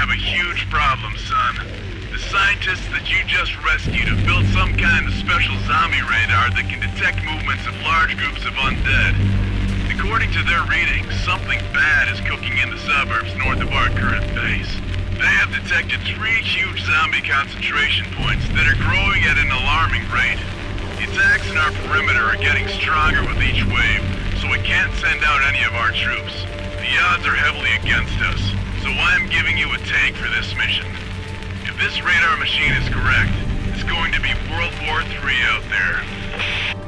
have a huge problem, son. The scientists that you just rescued have built some kind of special zombie radar that can detect movements of large groups of undead. According to their readings, something bad is cooking in the suburbs north of our current base. They have detected three huge zombie concentration points that are growing at an alarming rate. The attacks in our perimeter are getting stronger with each wave, so we can't send out any of our troops. The odds are heavily against us, so I'm giving you a tank for this mission. If this radar machine is correct, it's going to be World War III out there.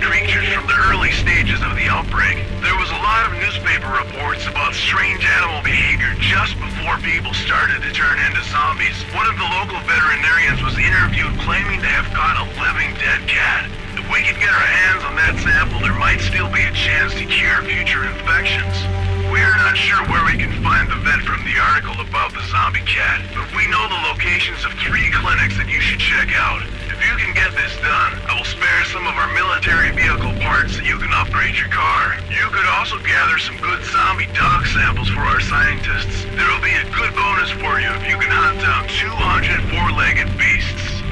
Creatures from the early stages of the outbreak. There was a lot of newspaper reports about strange animal behavior just before people started to turn into zombies. One of the local veterinarians was interviewed claiming to have caught a living dead cat. If we could get our hands on that sample, there might still be a chance to cure future infections. We're not sure where we can find the vet from the article about the zombie cat, but we know the locations of three clinics that you should check out. You can get this done, I will spare some of our military vehicle parts so you can upgrade your car. You could also gather some good zombie dog samples for our scientists. There'll be a good bonus for you if you can hunt down 200 four-legged beasts.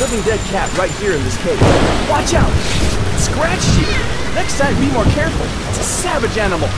Living dead cat right here in this cage. Watch out! Scratch you! Next time, be more careful. It's a savage animal.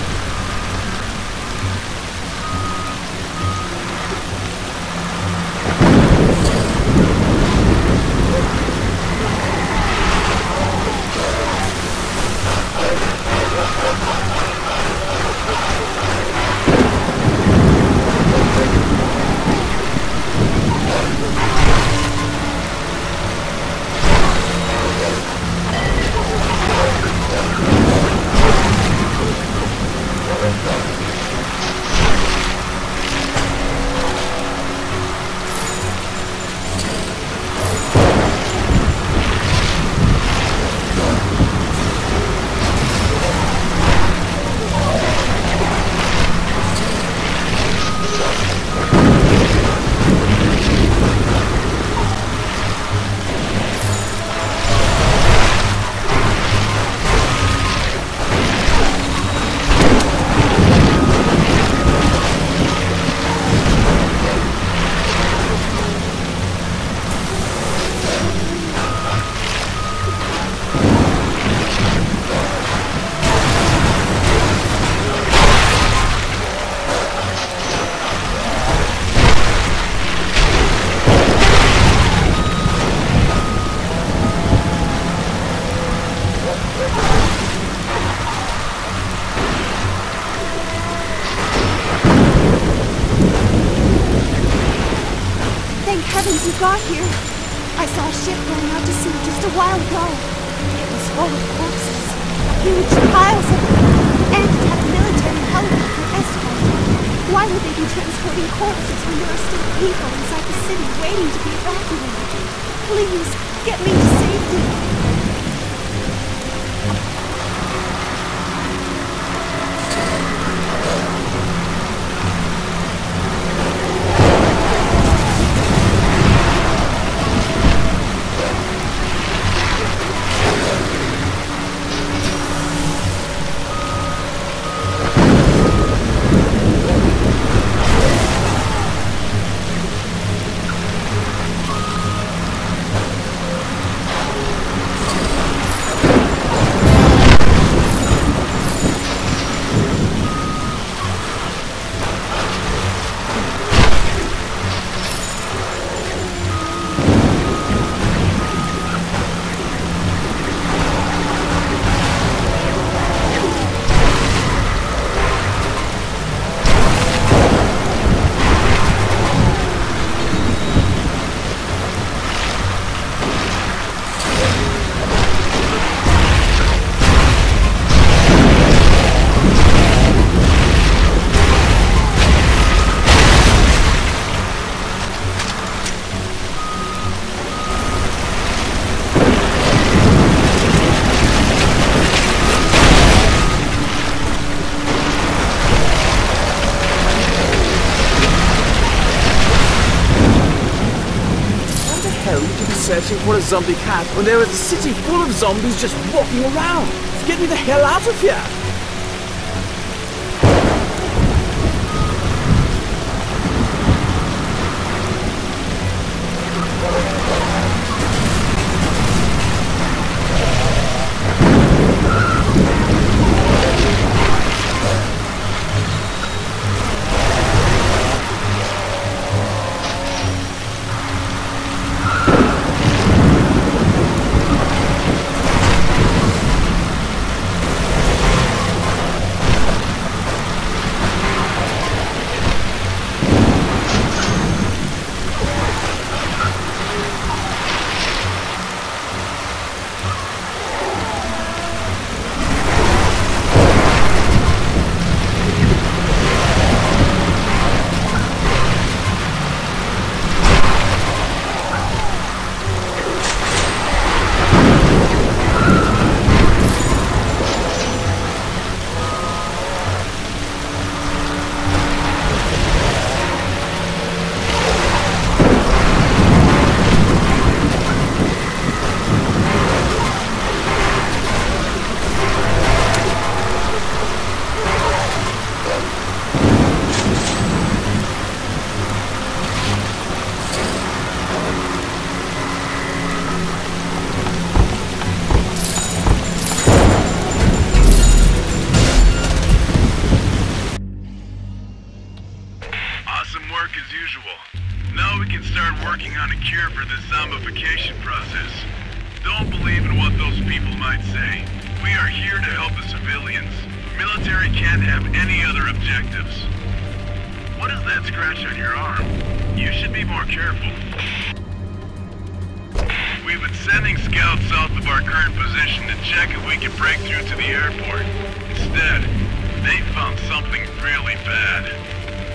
For a zombie cat when there is a city full of zombies just walking around. Get me the hell out of here!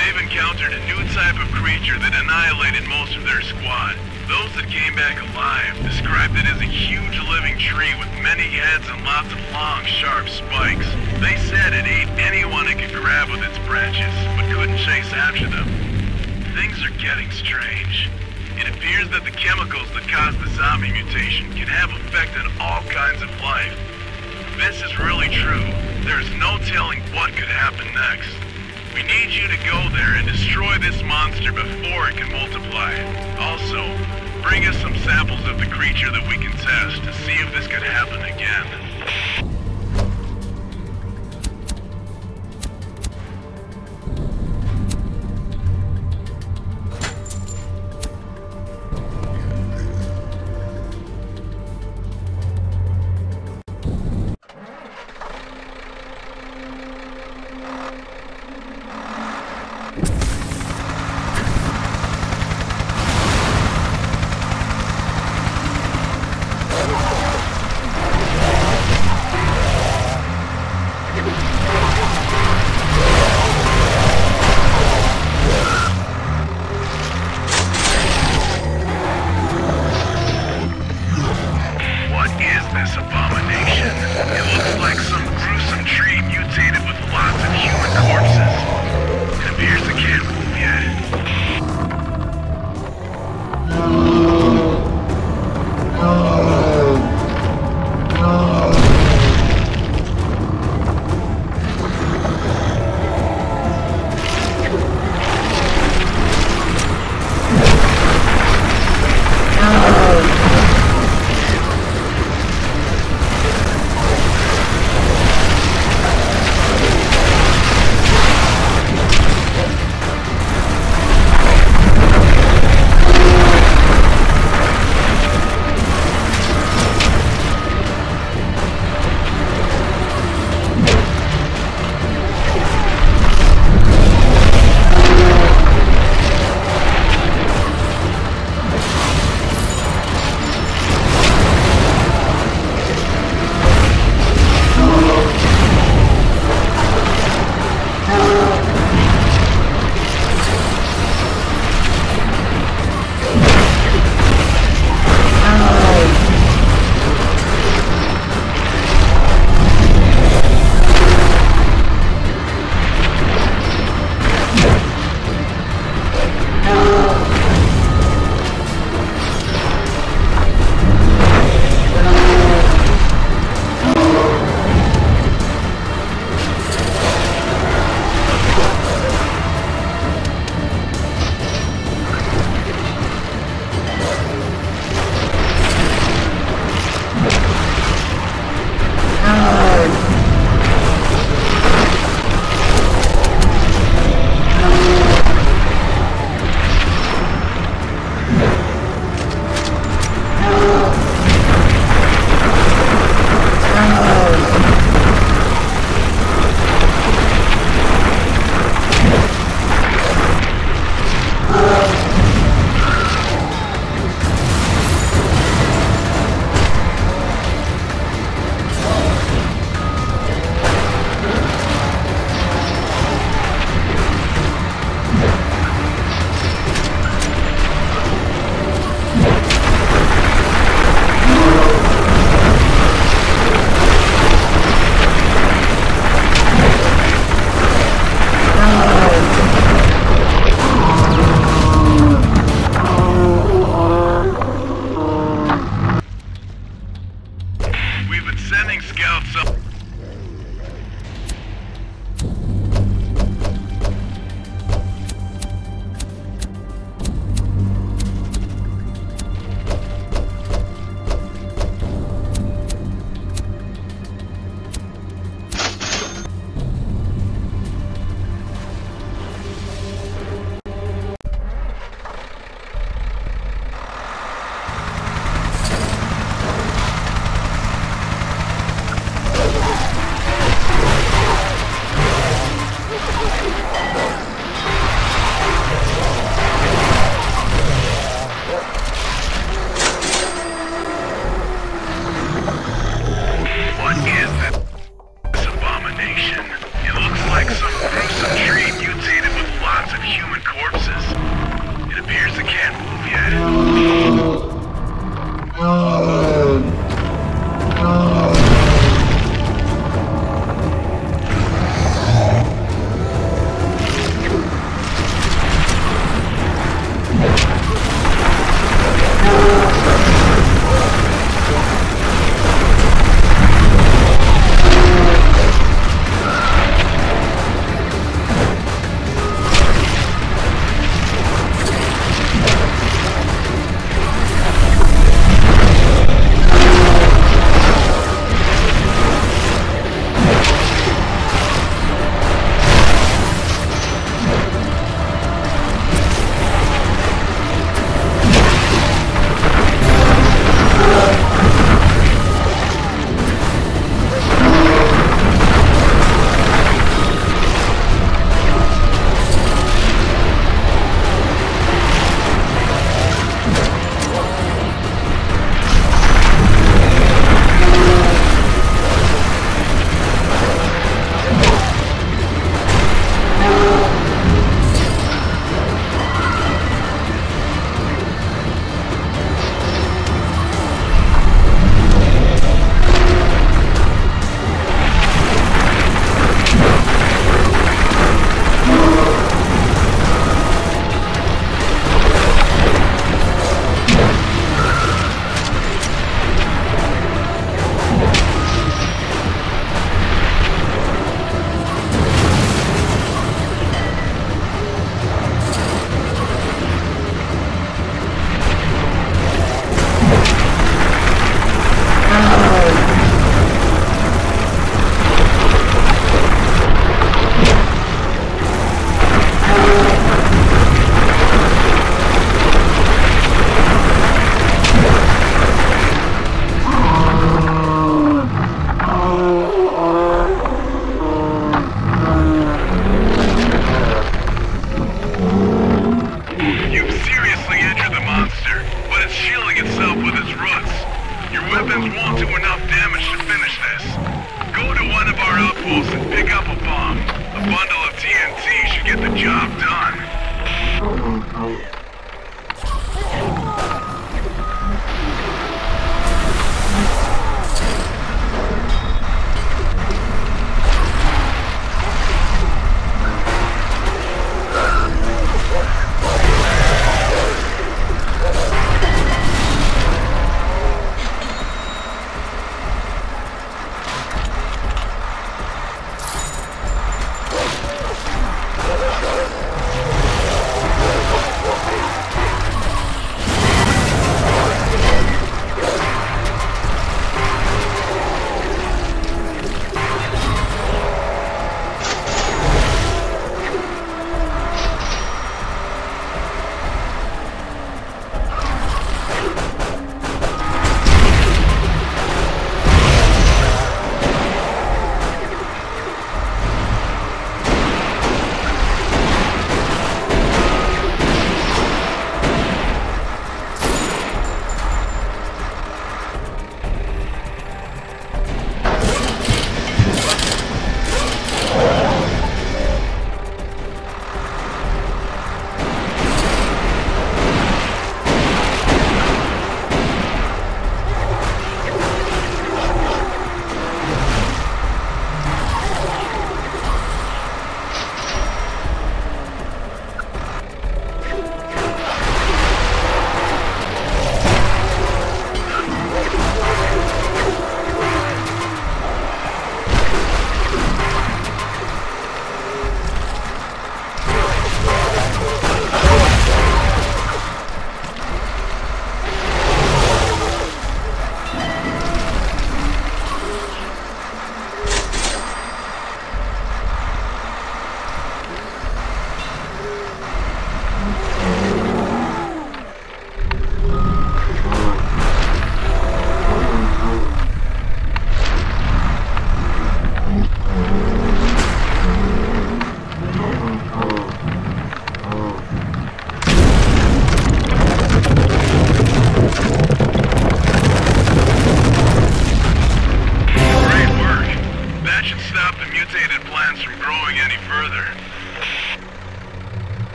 They've encountered a new type of creature that annihilated most of their squad. Those that came back alive described it as a huge living tree with many heads and lots of long, sharp spikes. They said it ate anyone it could grab with its branches, but couldn't chase after them. Things are getting strange. It appears that the chemicals that cause the zombie mutation can have effect on all kinds of life. If this is really true, there's no telling what could happen next. We need you to go there and destroy this monster before it can multiply. Also, bring us some samples of the creature that we can test to see if this could happen again.